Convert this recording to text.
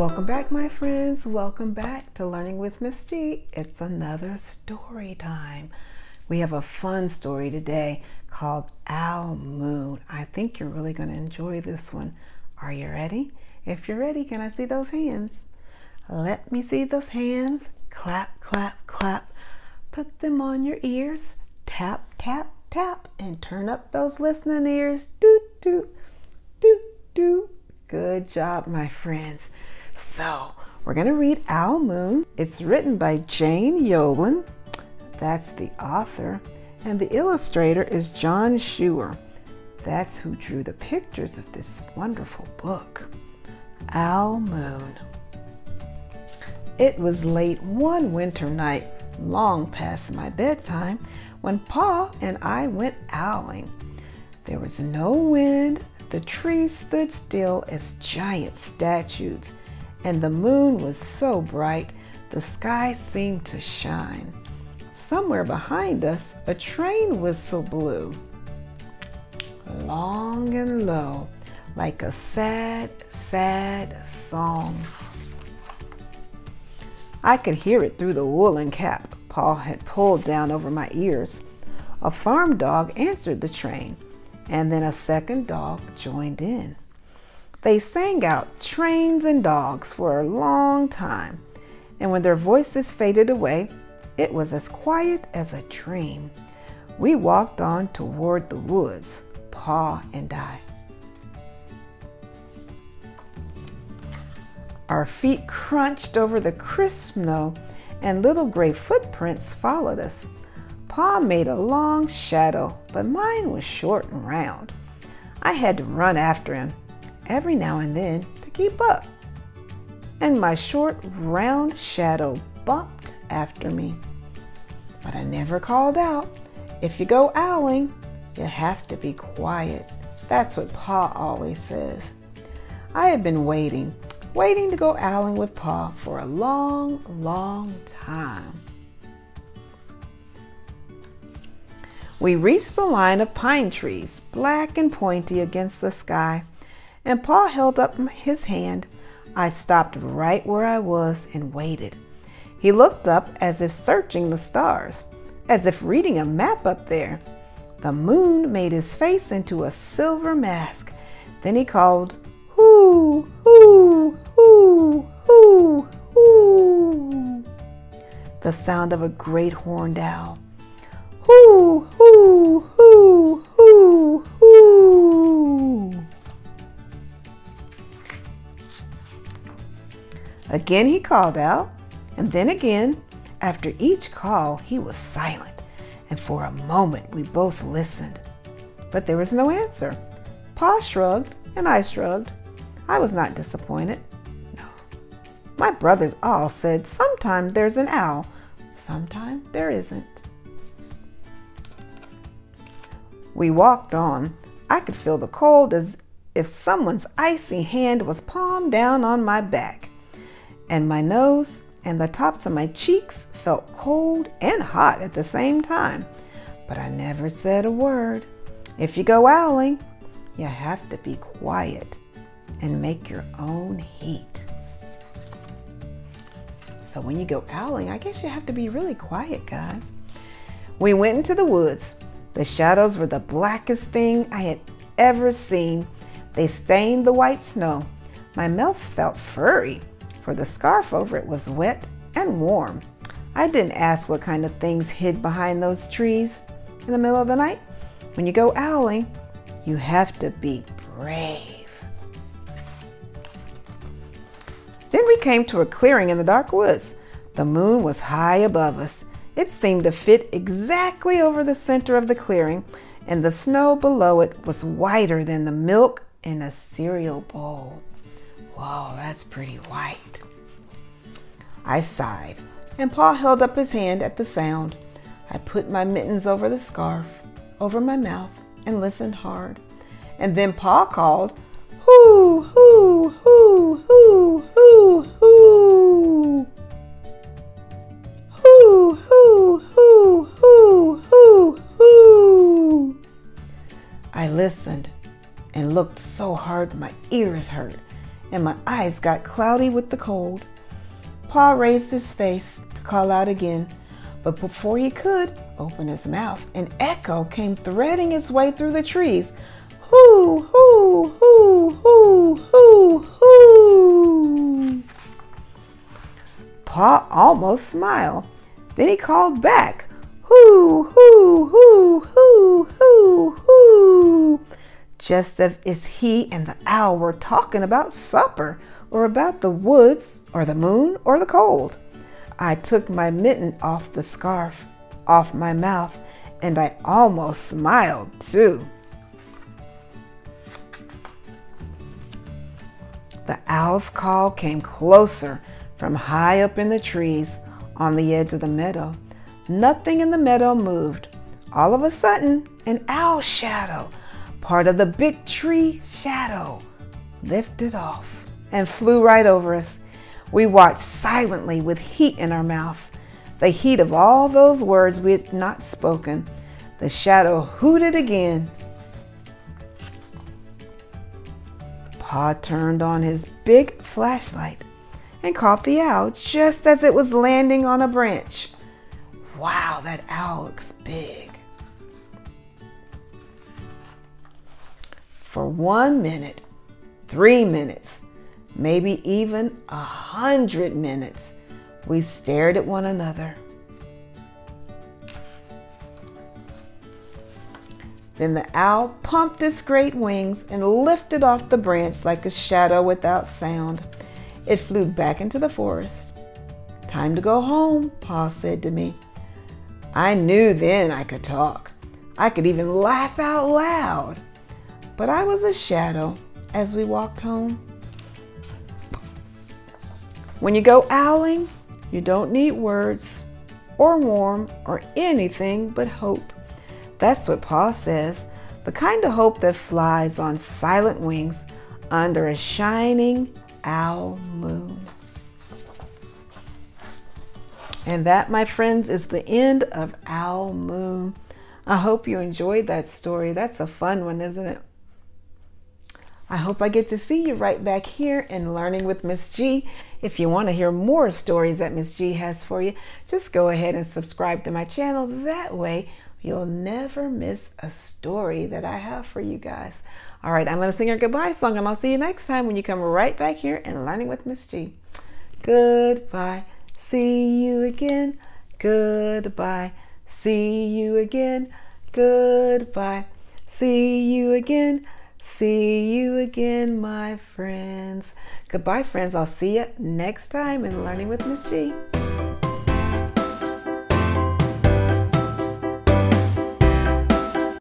Welcome back, my friends. Welcome back to Learning with Miss G. It's another story time. We have a fun story today called Owl Moon. I think you're really going to enjoy this one. Are you ready? If you're ready, can I see those hands? Let me see those hands. Clap, clap, clap. Put them on your ears. Tap, tap, tap. And turn up those listening ears. Doot, doot, doot, doot. Good job, my friends. So, we're going to read Owl Moon. It's written by Jane Yolen. That's the author. And the illustrator is John Schoenherr. That's who drew the pictures of this wonderful book. Owl Moon. It was late one winter night, long past my bedtime, when Pa and I went owling. There was no wind, the trees stood still as giant statues, and the moon was so bright the sky seemed to shine. Somewhere behind us, a train whistle blew, long and low, like a sad, sad song. I could hear it through the woolen cap Pa had pulled down over my ears. A farm dog answered the train, and then a second dog joined in. They sang out trains and dogs for a long time, and when their voices faded away, it was as quiet as a dream. We walked on toward the woods, Pa and I. Our feet crunched over the crisp snow, and little gray footprints followed us. Pa made a long shadow, but mine was short and round. I had to run after him, every now and then to keep up. And my short, round shadow bumped after me. But I never called out. If you go owling, you have to be quiet. That's what Pa always says. I had been waiting, waiting to go owling with Pa for a long, long time. We reached the line of pine trees, black and pointy against the sky and Pa held up his hand. I stopped right where I was and waited. He looked up as if searching the stars, as if reading a map up there. The moon made his face into a silver mask. Then he called, Hoo, hoo, hoo, hoo, hoo. The sound of a great horned owl. Hoo, Again he called out, and then again. After each call, he was silent, and for a moment we both listened. But there was no answer. Pa shrugged, and I shrugged. I was not disappointed. No. My brothers all said, Sometimes there's an owl, sometimes there isn't. We walked on. I could feel the cold as if someone's icy hand was palmed down on my back and my nose and the tops of my cheeks felt cold and hot at the same time. But I never said a word. If you go owling, you have to be quiet and make your own heat. So when you go owling, I guess you have to be really quiet, guys. We went into the woods. The shadows were the blackest thing I had ever seen. They stained the white snow. My mouth felt furry for the scarf over it was wet and warm. I didn't ask what kind of things hid behind those trees in the middle of the night. When you go owling, you have to be brave. Then we came to a clearing in the dark woods. The moon was high above us. It seemed to fit exactly over the center of the clearing, and the snow below it was whiter than the milk in a cereal bowl. Whoa, that's pretty white. I sighed, and Pa held up his hand at the sound. I put my mittens over the scarf, over my mouth, and listened hard. And then Pa called, Hoo, hoo, hoo, hoo, hoo, hoo. Hoo, hoo, hoo, hoo, hoo, hoo. I listened and looked so hard my ears hurt and my eyes got cloudy with the cold. Pa raised his face to call out again, but before he could open his mouth, an echo came threading its way through the trees. Hoo, hoo, hoo, hoo, hoo, hoo. Pa almost smiled. Then he called back, hoo, hoo, hoo, hoo, hoo, hoo. Just as if he and the owl were talking about supper or about the woods or the moon or the cold. I took my mitten off the scarf, off my mouth, and I almost smiled too. The owl's call came closer from high up in the trees on the edge of the meadow. Nothing in the meadow moved. All of a sudden, an owl shadow, part of the big tree shadow, lifted off and flew right over us. We watched silently with heat in our mouths, the heat of all those words we had not spoken. The shadow hooted again. Pa turned on his big flashlight and caught the owl just as it was landing on a branch. Wow, that owl looks big. For one minute, three minutes, maybe even a hundred minutes, we stared at one another. Then the owl pumped its great wings and lifted off the branch like a shadow without sound. It flew back into the forest. Time to go home, Pa said to me. I knew then I could talk. I could even laugh out loud. But I was a shadow as we walked home. When you go owling, you don't need words or warm or anything but hope. That's what Pa says, the kind of hope that flies on silent wings under a shining owl moon. And that, my friends, is the end of Owl Moon. I hope you enjoyed that story. That's a fun one, isn't it? I hope I get to see you right back here in Learning with Miss G. If you want to hear more stories that Miss G has for you, just go ahead and subscribe to my channel. That way, you'll never miss a story that I have for you guys. All right, I'm going to sing our goodbye song, and I'll see you next time when you come right back here in Learning with Miss G. Goodbye. See you again. Goodbye. See you again. Goodbye. See you again. See you again, my friends. Goodbye, friends. I'll see you next time in Learning with Miss G.